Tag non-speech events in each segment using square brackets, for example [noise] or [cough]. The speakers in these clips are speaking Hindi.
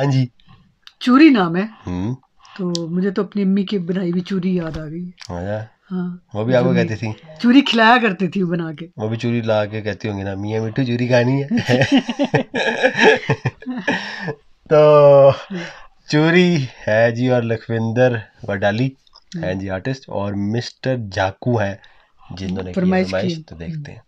हाँ जी। चूरी नाम है। हम्म। तो मुझे तो अपनी अम्मी की बनाई हुई चूरी याद आ गई। अच्छा हाँ। वो भी आपको कहती थी। चूरी खिलाया करती थी बना के। वो भी चूरी ला के कहती होंगी ना मियाँ मिट्टू चूरी खानी है। [laughs] तो चूरी है जी और लखविंदर वडाली। है। जी आर्टिस्ट और मिस्टर जाकू है जिन्होंने। फरमाइश तो देखते हैं।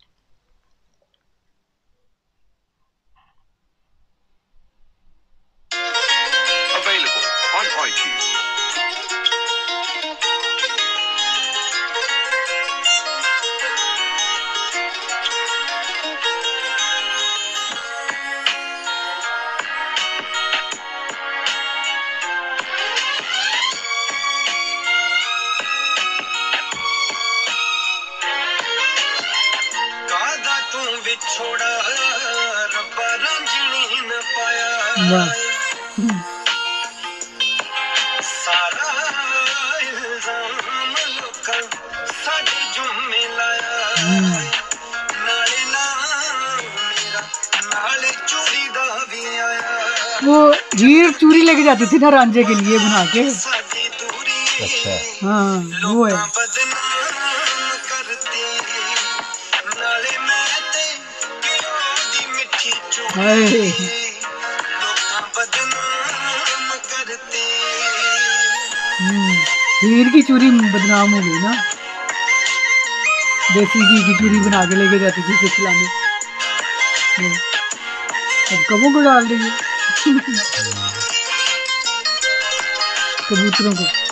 वो जीर चूरी लेके जाती थी ना रांझे के लिए बना के। अच्छा। हाँ वो है। Hey हीर की चूरी बदनाम हो गई ना। देसी घी की चूरी बना के लेके जाती थी में। अब कबों को डाल रही है [laughs] कबूतरों को।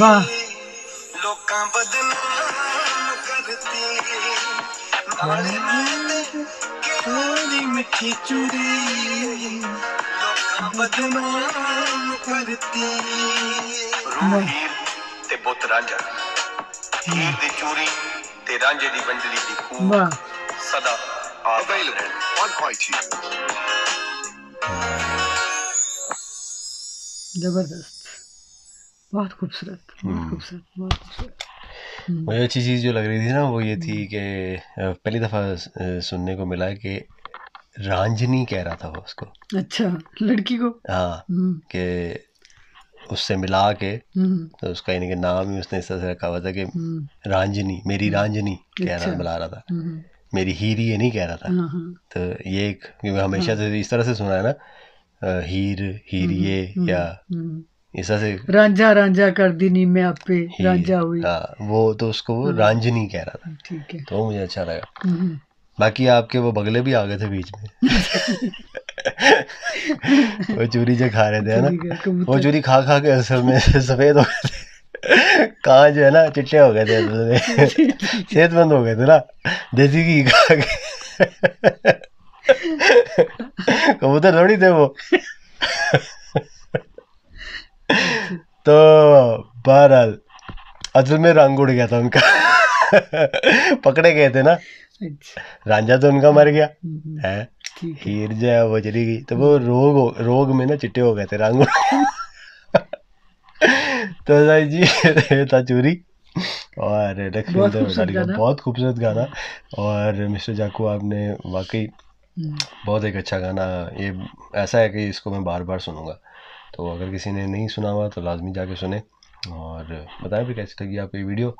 वाह। मिठी चूरी। बदनाम करती। रूही ते बुत रांझा। हीर दी चूरी रांझे दी बंडली दी सदा। Available on iTunes. ज़बरदस्त। बहुत खूबसूरत बहुत हम्म। खूबसूरत बहुत खूबसूरत। हम्म। मुझे अच्छी चीज़ जो लग रही थी ना वो ये थी कि पहली दफ़ा सुनने को मिला कि रांझनी कह रहा था वो उसको। अच्छा लड़की को? हाँ हम्म। कि उससे मिला के तो उसका यानी कि नाम ही उसने इस तरह से रखा हुआ था कि रांझनी मेरी रांझनी कह रहा अच्छा। मिला रहा था। मेरी हीर ये नहीं कह रहा था। हाँ हाँ। तो ये एक क्योंकि हमेशा से इस तरह से सुना है ना हीर हीरिए हम्म, या हम्म, ईसा से रांझा रांझा कर दी नी मैं आपे ही- रांझा हुई। हाँ वो तो उसको वो रांझनी कह रहा था। ठीक है। तो मुझे अच्छा लगा। हम्म, बाकी आपके वो बगले भी आ गए थे बीच में। [laughs] वो चूरी जो खा रहे थे ना? वो चूरी खा खा के असल में [laughs] सफ़ेद हो गए थे। कहाँ जो है ना चिट्टे हो गए थे [laughs] सेहतमंद हो गए थे ना। देसी घी खा के। कबूतर थोड़ी थे वो। तो बहरहाल असल में रंग उड़ गया था उनका। पकड़े गए थे ना। अच्छा। रांझा तो उनका मर गया। हम्म, है? ठीक हीर जो है वो चली गई। तो वो रोग हो- रोग में ना चिट्टे हो गए थे रंग तो साई जी था चूरी और का बहुत खूबसूरत गाना और मिस्टर जाकू आपने वाकई हम्म, बहुत एक अच्छा गाना ये ऐसा है कि इसको मैं बार बार सुनूँगा। तो अगर किसी ने नहीं सुना हुआ तो लाजमी जाके सुने और बताएँ भी कैसी लगी आपको वीडियो।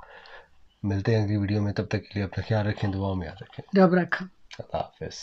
मिलते हैं अगली वीडियो में तब तक के लिए अपना ख्याल रखें दुआओं में याद रखें। रब रखा। अल्लाह हाफिज़।